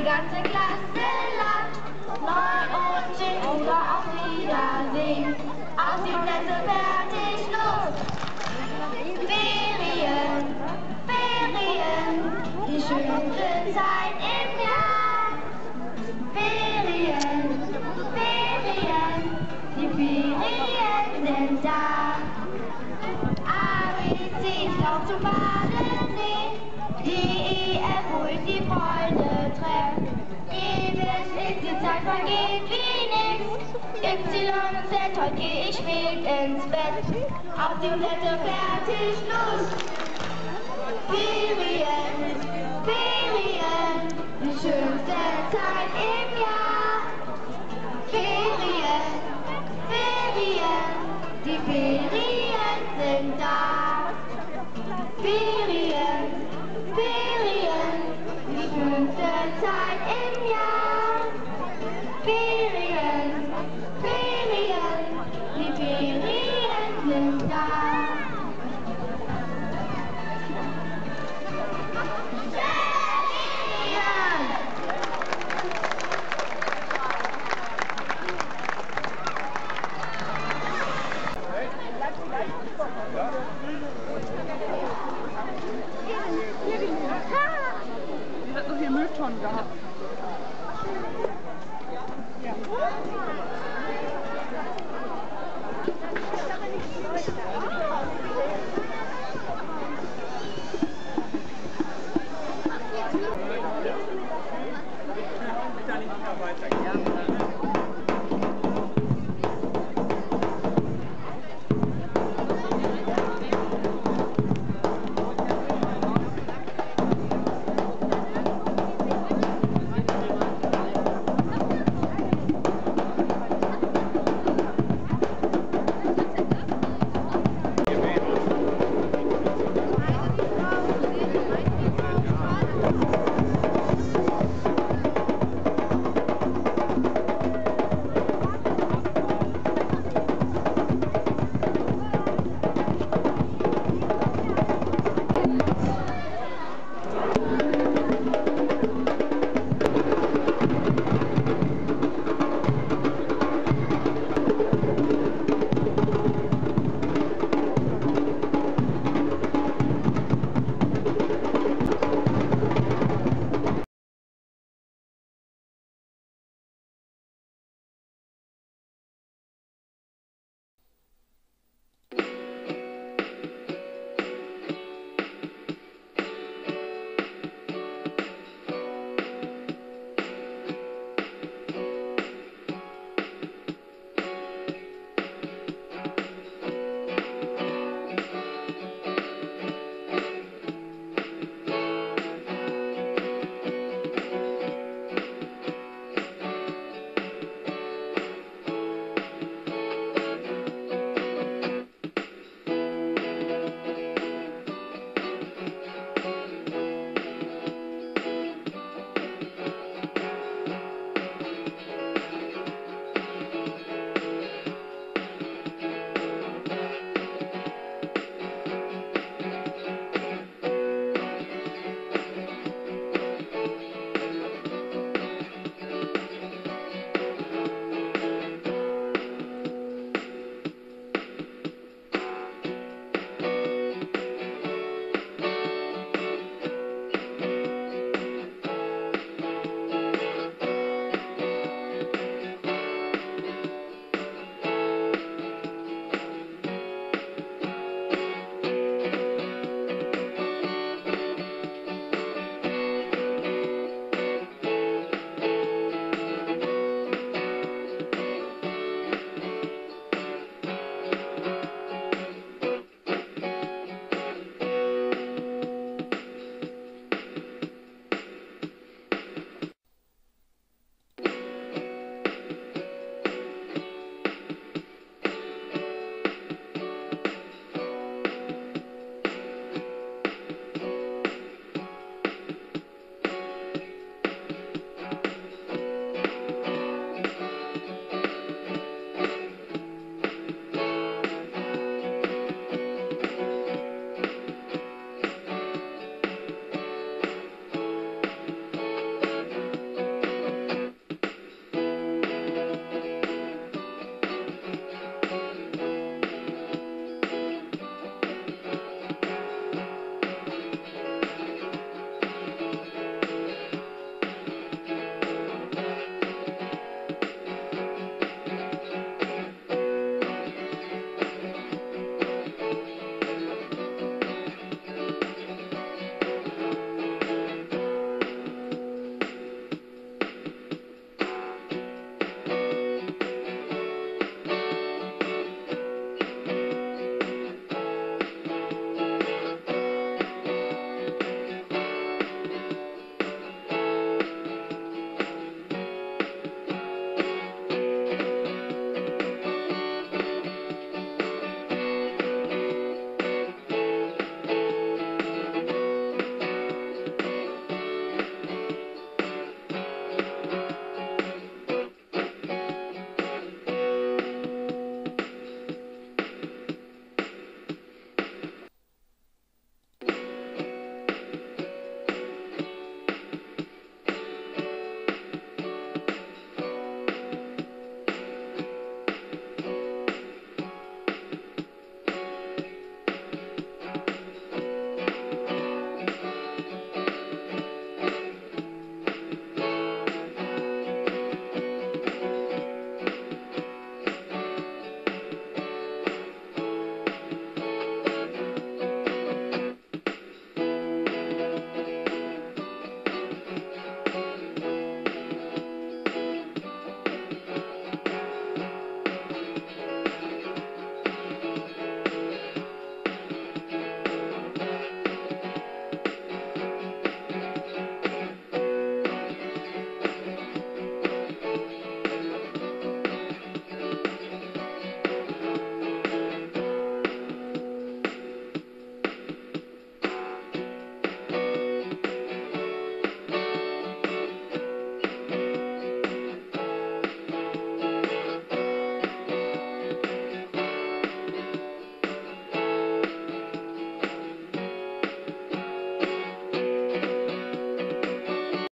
we got to glasses. heute geh ich mit ins Bett. Auf die Toilette fertig, los! Ferien, Ferien, schön. Mitarbeiter.